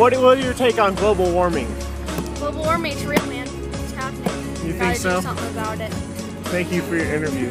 What, what is your take on global warming? Global warming is real, man. It's happening. You Gotta think so? something about it. Thank you for your interview.